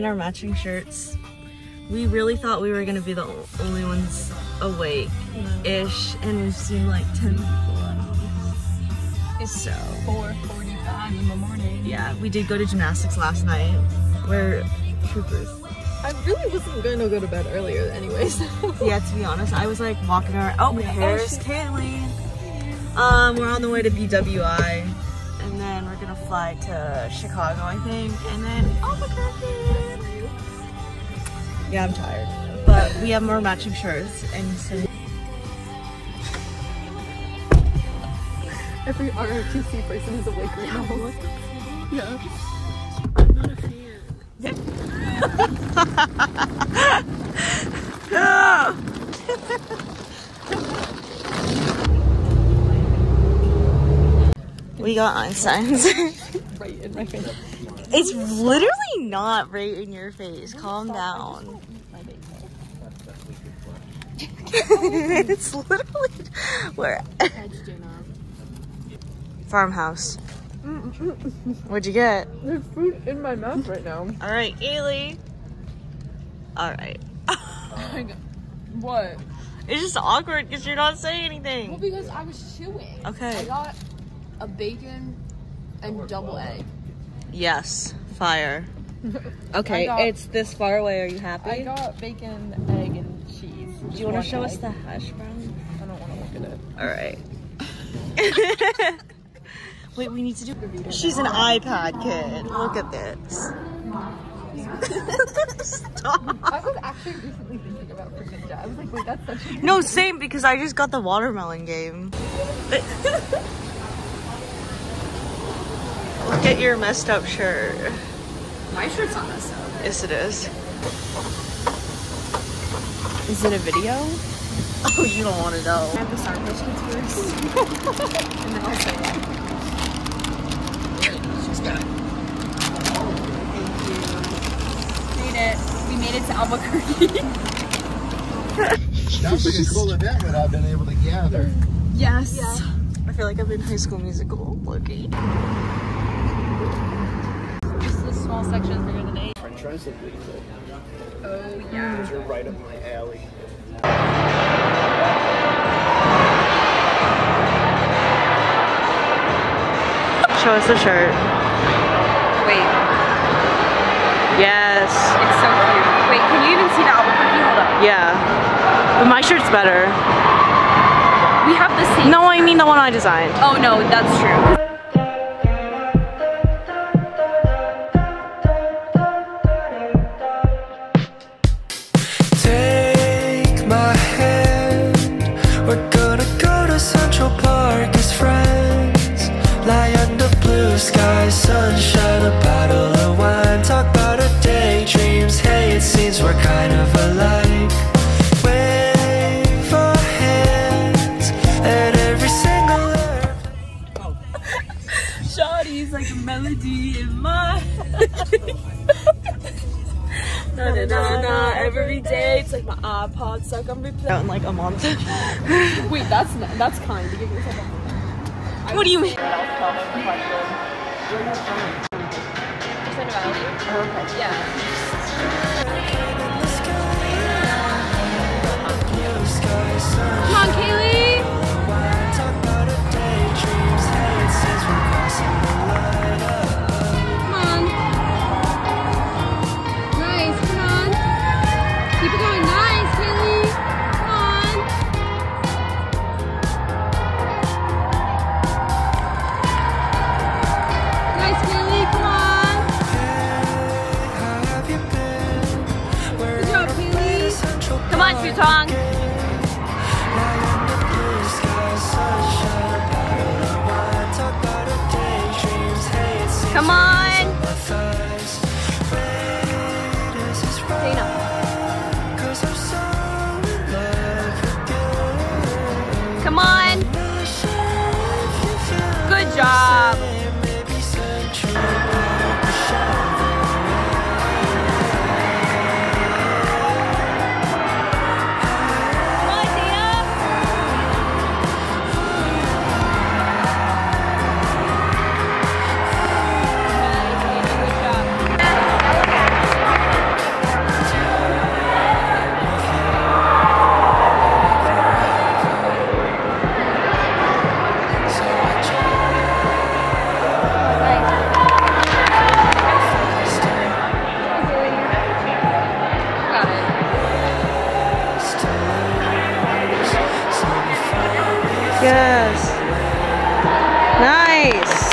in our matching shirts. We really thought we were gonna be the only ones awake-ish, and we've seen like 10 people. It's So, 4:45 in the morning. yeah, we did go to gymnastics last night. We're troopers. I really wasn't going to go to bed earlier, anyways. Yeah, to be honest, I was like walking around. Oh, here's shit. Kaylee. Um, we're on the way to BWI, and then we're gonna fly to Chicago, I think, and then Albuquerque. Yeah, I'm tired, but we have more matching shirts, and so Every ROTC person is awake right now. Yeah. we got Einstein's. Right in my face. It's literally not right in your face. Calm down. it's literally where farmhouse. What'd you get? There's food in my mouth right now. All right, Kaylee. All right. What? It's just awkward because you're not saying anything. Well, because I was chewing. Okay. I got a bacon and double egg. Yes, fire. Okay, got- it's this far away. Are you happy? I got bacon, egg, and cheese. Do you want to show us the hash brown? I don't want to look at it. All right. Wait, we need to do. She's an iPad kid. Look at this. Stop. I was actually recently thinking about Fruit Ninja. I was like, wait, that's such a No, same because I just got the watermelon game. Look at your messed up shirt. My shirt's not messed up. Yes, it is. Is it a video? Oh, you don't want to know. I have the Starfish kids first. and then I'll say that. Made it. We made it to Albuquerque. Sounds like a cool event that I've been able to gather. yes. Yeah. I feel like I'm in High School Musical. Looking. Just the small section bigger than eight. French fries look really good. Oh yeah. You're right up my alley. Show us the shirt. Wait, Yes. it's so cute. Wait, can you even see the Albuquerque? Hold up. Yeah. But my shirt's better. We have the same. No, I mean the one I designed. Oh no, that's true. Melody in my Na, na, na, na, every day. It's like my iPod stuck on replay. Out in like a month. Wait, that's not, that's kind. You give yourself a what do you mean? Yeah. Seems Come on. Dana. Come on. Nice.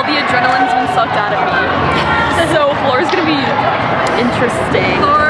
all the adrenaline's been sucked out of me. so floor is gonna be interesting. Floor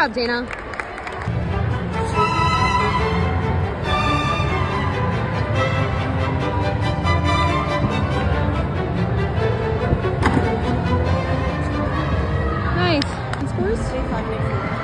job, Dana. Nice. Scores?